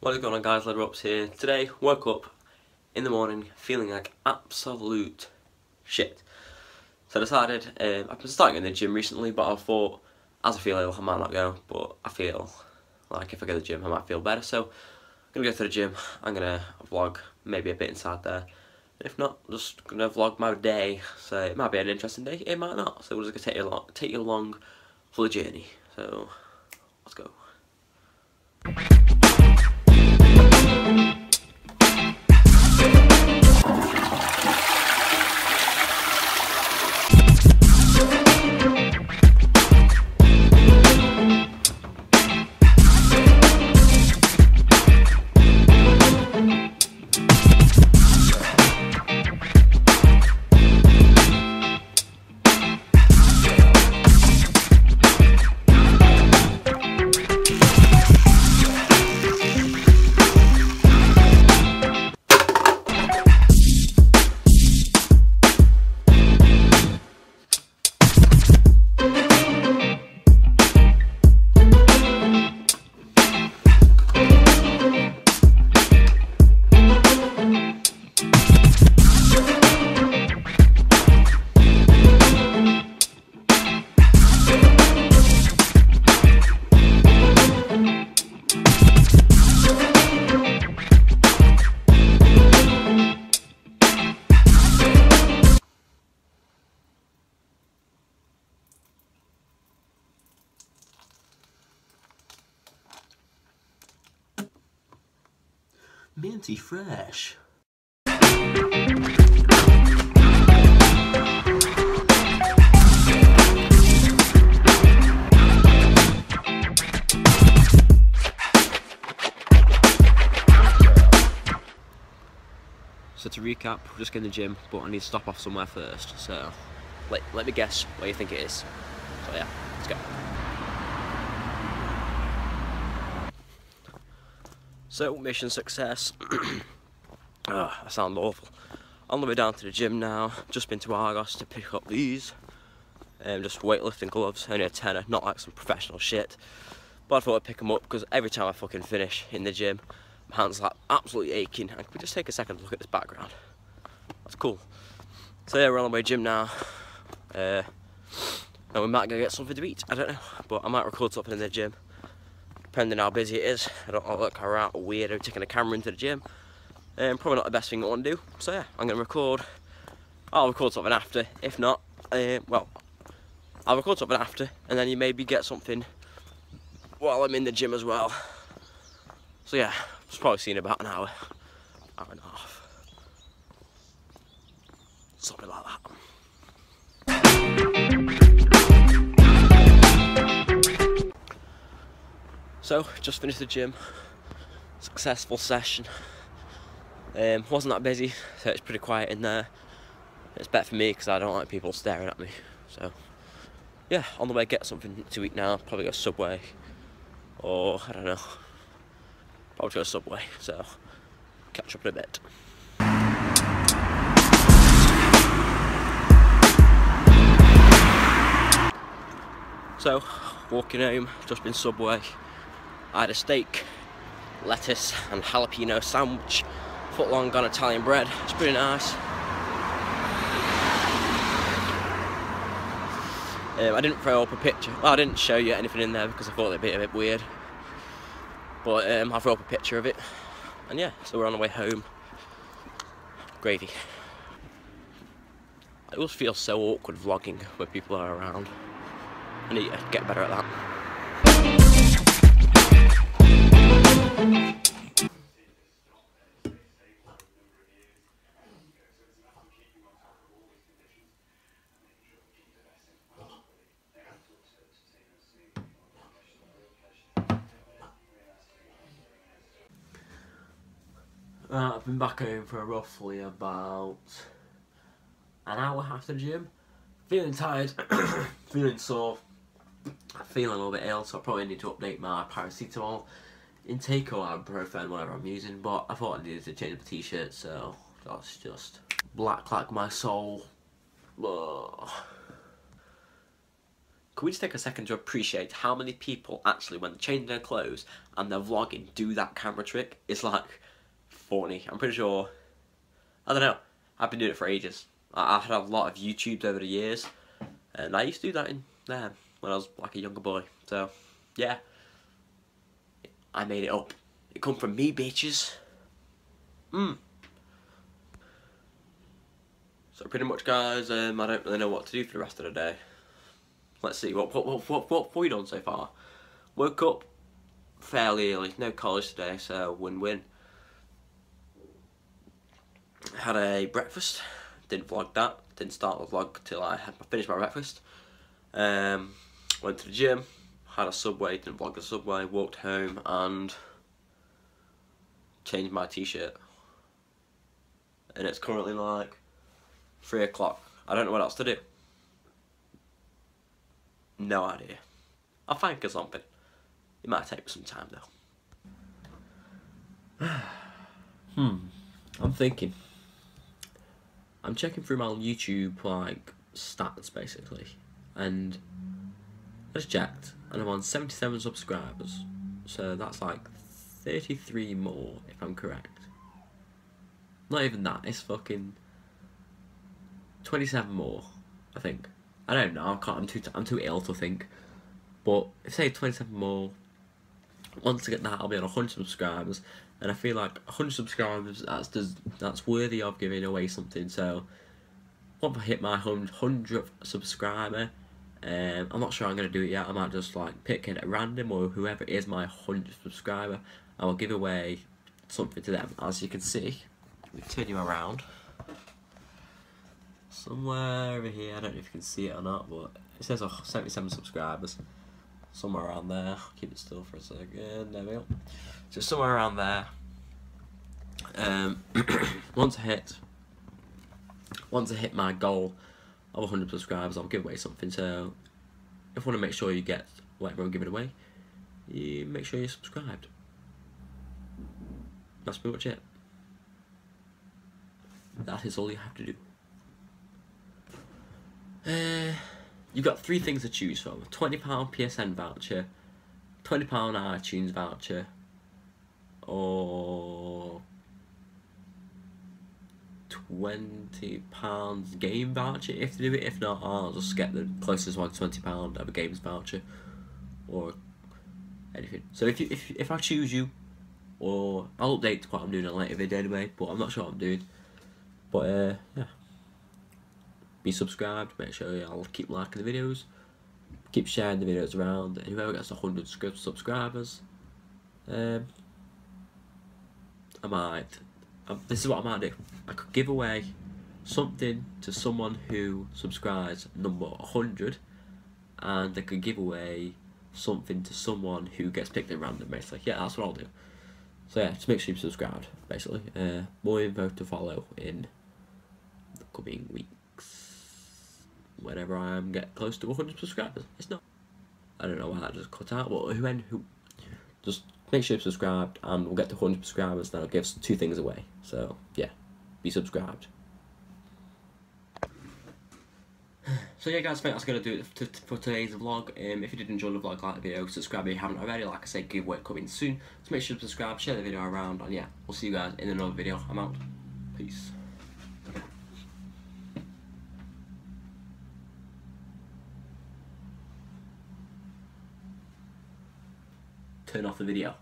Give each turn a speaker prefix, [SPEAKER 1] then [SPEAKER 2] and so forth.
[SPEAKER 1] What is going on guys, Leatherups here. Today, woke up in the morning feeling like absolute shit. So I decided, um, I've been starting in the gym recently, but I thought, as I feel ill, I might not go, but I feel like if I go to the gym, I might feel better. So I'm going to go to the gym, I'm going to vlog maybe a bit inside there. If not, just going to vlog my day, so it might be an interesting day, it might not. So we're just going to take you along, take you along for the journey. So, let's go. Minty fresh. So to recap, we're just getting the gym, but I need to stop off somewhere first. So let, let me guess where you think it is. So yeah, let's go. So, mission success. oh, I sound awful. On the way down to the gym now, just been to Argos to pick up these. Um, just weightlifting gloves, only a tenner, not like some professional shit. But I thought I'd pick them up because every time I fucking finish in the gym, my hands are like absolutely aching. And can we just take a second to look at this background? That's cool. So yeah, we're on the way gym now. Uh, and we might go get something to eat, I don't know. But I might record something in the gym depending how busy it is. I don't look around weirdo taking a camera into the gym. Um, probably not the best thing I want to do. So yeah, I'm going to record. I'll record something after. If not, uh, well, I'll record something after, and then you maybe get something while I'm in the gym as well. So yeah, it's probably seen about an hour, hour and a half. Something like that. So, just finished the gym. Successful session. Um, wasn't that busy, so it's pretty quiet in there. It's better for me because I don't like people staring at me. So, yeah, on the way, get something to eat now. Probably go Subway, or I don't know. Probably go Subway. So, catch up in a bit. So, walking home, just been Subway. I had a steak, lettuce and jalapeno sandwich, foot long on Italian bread. It's pretty nice. Um, I didn't throw up a picture. Well, I didn't show you anything in there because I thought it'd be a bit weird. But um, I'll throw up a picture of it. And yeah, so we're on the way home. Gravy. It always feels so awkward vlogging when people are around. I need to get better at that. Uh, I've been back home for roughly about an hour after gym. Feeling tired, feeling sore, feeling a little bit ill, so I probably need to update my paracetamol intake or ibuprofen, whatever I'm using. But I thought I needed to change the t-shirt, so that's just black like my soul. Ugh. could we just take a second to appreciate how many people actually, when they change their clothes and they're vlogging, do that camera trick? It's like funny. I'm pretty sure. I don't know. I've been doing it for ages. I, have had a lot of YouTubes over the years, and I used to do that in there when I was like a younger boy. So, yeah, I made it up. It come from me, bitches. Hmm. So pretty much, guys, um, I don't really know what to do for the rest of the day. Let's see, what what what what, what have we done so far? Woke up fairly early, no college today, so win-win. Had a breakfast, didn't vlog that, didn't start the vlog till I had finished my breakfast. Um, went to the gym, had a subway, didn't vlog the subway, walked home and changed my t-shirt. And it's currently like Three o'clock. I don't know what else to do. No idea. I'll think of something. It might take me some time though. hmm. I'm thinking. I'm checking through my YouTube like stats basically, and Just checked, and I'm on 77 subscribers, so that's like 33 more if I'm correct. Not even that. It's fucking 27 more, I think. I don't know. I can't. I'm too. I'm too ill to think. But if say 27 more, once I get that, I'll be on 100 subscribers, and I feel like 100 subscribers that's does that's worthy of giving away something. So once I hit my 100th subscriber, um, I'm not sure I'm gonna do it yet. I might just like pick it at random or whoever is my 100th subscriber. I will give away something to them. As you can see, me turn you around somewhere over here. I don't know if you can see it or not, but it says oh, 77 subscribers. Somewhere around there. Keep it still for a second. There we go. So somewhere around there. Um, once I hit, once I hit my goal of 100 subscribers, I'll give away something. So if you want to make sure you get whatever I'm giving away, you make sure you're subscribed. That's pretty much it. That is all you have to do. Uh, you've got three things to choose from. £20 PSN voucher, £20 iTunes voucher, or £20 game voucher if you do it. If not, I'll just get the closest one, £20 of a games voucher, or anything. So if you if, if I choose you, or I'll update what I'm doing in a later video anyway, but I'm not sure what I'm doing. But uh, yeah be subscribed, make sure y'all keep liking the videos, keep sharing the videos around, whoever gets 100 subscribers, um, I might, this is what I might do, I could give away something to someone who subscribes number 100, and they could give away something to someone who gets picked at random, basically. Yeah, that's what I'll do. So yeah, just make sure you subscribe basically. Uh, more info to follow in the coming weeks. whenever I am get close to 100 subscribers. It's not. I don't know why that just cut out, but who, who just make sure you're subscribed and we'll get to 100 subscribers, then I'll give two things away. So, yeah, be subscribed. So yeah guys, I think that's going to do it for today's vlog. Um, if you did enjoy the vlog, like the video, subscribe if you haven't already. Like I said, giveaway coming soon. So make sure to subscribe, share the video around, and yeah, we'll see you guys in another video. I'm out. Peace. Turn off the video.